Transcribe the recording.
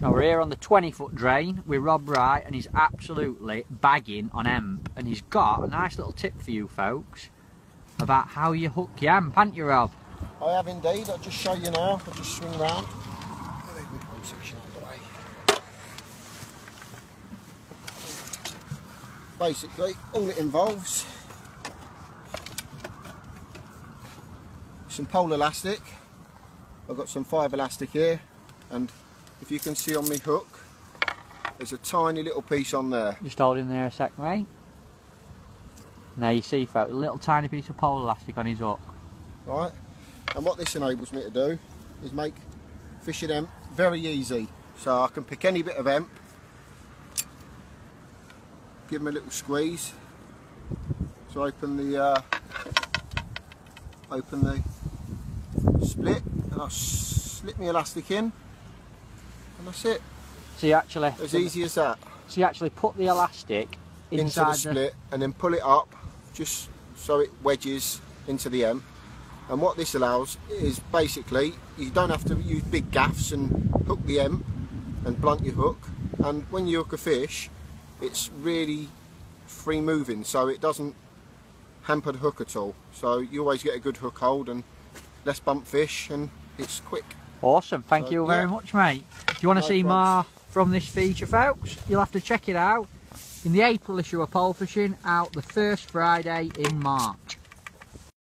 Now we're here on the 20 foot drain with Rob Wright and he's absolutely bagging on hemp and he's got a nice little tip for you folks about how you hook your hemp, haven't you Rob? I have indeed, I'll just show you now, I'll just swing round. Basically, all it involves some pole elastic. I've got some five elastic here and if you can see on my hook there's a tiny little piece on there. Just hold in there a sec mate. Now you see folks, a little tiny piece of pole elastic on his hook. Right? And what this enables me to do is make fishing hemp very easy. So I can pick any bit of hemp, give them a little squeeze. So open the uh, open the split and I'll slip my elastic in and that's it. So you actually As easy as that. So you actually put the elastic Into inside the split and then pull it up just so it wedges into the hemp. And what this allows is basically you don't have to use big gaffs and hook the hemp and blunt your hook. And when you hook a fish, it's really free moving, so it doesn't hamper the hook at all. So you always get a good hook hold and less bump fish, and it's quick. Awesome, thank So, you very yeah. much mate. Do you want to No see probs. more from this feature folks? You'll have to check it out in the April issue of Pole Fishing out the first Friday in March.